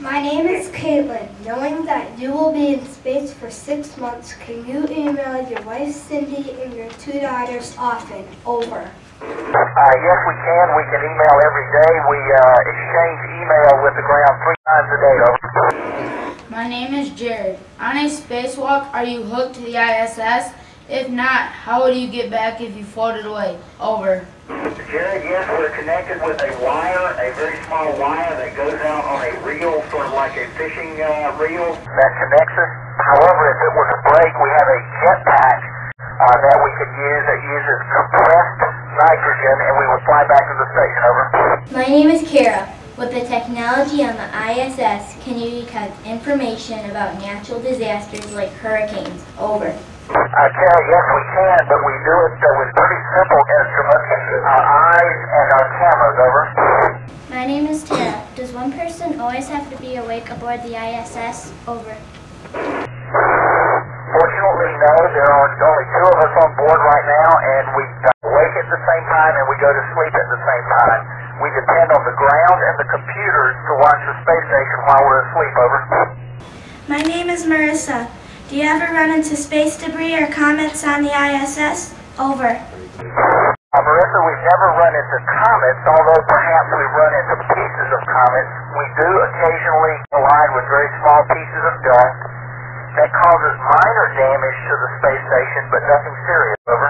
My name is Caitlin. Knowing that you will be in space for six months, can you email your wife Cindy and your two daughters often? Over. Uh, yes, we can. We can email every day. We uh, exchange email with the ground three times a day. Over. My name is Jared. On a spacewalk, are you hooked to the ISS? If not, how would you get back if you floated away? Over. Jared, yes, we're connected with a wire, a very small wire that goes out on a reel, sort of like a fishing uh, reel. That connects us. However, if it was a break, we have a jetpack uh, that we could use that uses compressed nitrogen, and we would fly back to the station. Over. My name is Kara. With the technology on the ISS, can you detect information about natural disasters like hurricanes? Over. Uh, Carrie, yes, we can, but we do it uh, with pretty simple instruments, our eyes and our cameras. Over. My name Tara. Does one person always have to be awake aboard the ISS? Over. Fortunately, no. There are only two of us on board right now, and we wake at the same time and we go to sleep at the same time. We depend on the ground and the computers to watch the space station while we're asleep. Over. My name is Marissa. Do you ever run into space debris or comets on the ISS? Over. Marissa, we've never run into comets, although perhaps we've run into pieces of comets. We do occasionally collide with very small pieces of dust that causes minor damage to the space station, but nothing serious. Over.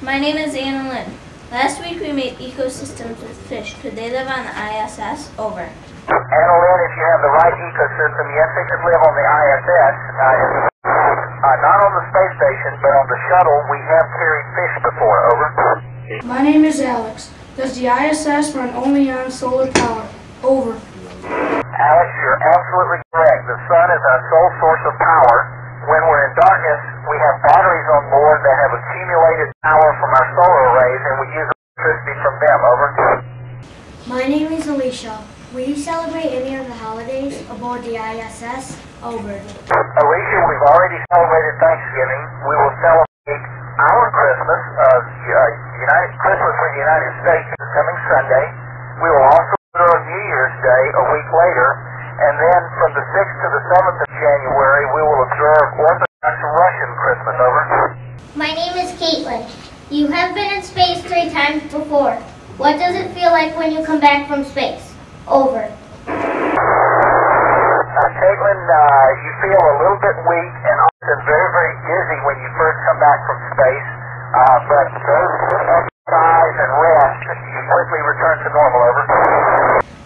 My name is Anna Lynn. Last week we made ecosystems with fish. Could they live on the ISS? Over. Anna Lynn, if you have the right ecosystem, yes, they could live on the ISS. Uh, uh, not on the space station, but on the shuttle, we have carried fish before. Over. My name is Alex. Does the ISS run only on solar power? Over. Alex, you're absolutely correct. The sun is our sole source of power. When we're in darkness, we have batteries on board that have accumulated power from our solar arrays, and we use electricity from them. Over. My name is Alicia. Will you celebrate any of the holidays aboard the ISS? Over. Alicia, we've already celebrated Thanksgiving. We will celebrate our Christmas, uh, United Christmas for the United States, this coming Sunday. We will also observe New Year's Day a week later, and then from the 6th to the 7th of January, we will observe Orthodox Russian Christmas. Over. My name is Caitlin. You have been in space three times before. What does it feel like when you come back from space? Over. Uh, Caitlin, uh, you feel a little bit weak and often very, very dizzy when you first come back from space, uh, but those exercise and rest, you quickly return to normal. Over.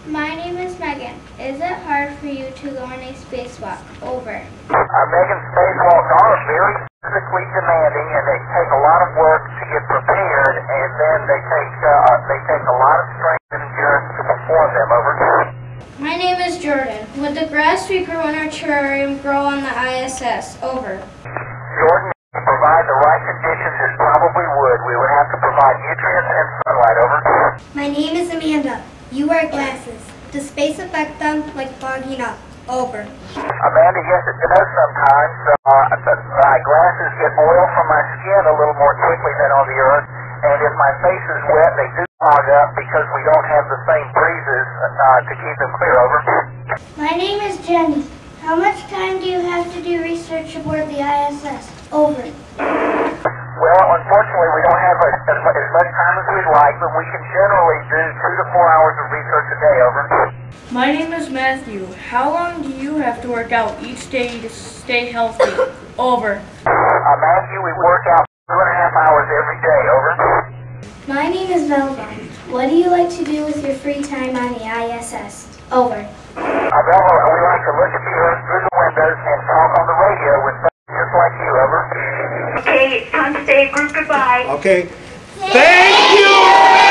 My name is Megan. Is it hard for you to go on a spacewalk? Over. Uh, Megan, spacewalks are very physically demanding, and they take a lot of work to get prepared, and then they take uh, they take a lot of strength and endurance to perform them. Over. My name is Jordan. Would the grass we grow in our terrarium grow on the ISS? Over. Jordan, to provide the right conditions, it probably would. We would have to provide nutrients and sunlight. Over. My name is Amanda. You wear glasses. Does space affect them like fogging up? Over. Amanda, yes, it does sometimes. Uh, my glasses get oil from my skin a little more quickly than on the Earth, and if my face is wet, they do fog up because we don't have the same breezes uh, to keep them clear. Over. My name is Jenny. How much time do you have to do research aboard the ISS? Over. Well, unfortunately, we don't have as, as much time as we'd like, but we can generally do two to four hours of research a day. Over. My name is Matthew. How long do you have to work out each day to stay healthy? Over. Uh, Matthew, we work out two and a half hours every day. Over. My name is Velva. What do you like to do with your free time on the ISS? Over. Uh, Velma, we like to look at the Earth through the windows and talk on the radio with folks just like you. Over. Okay, it's time to say a group goodbye. Okay. Thank you!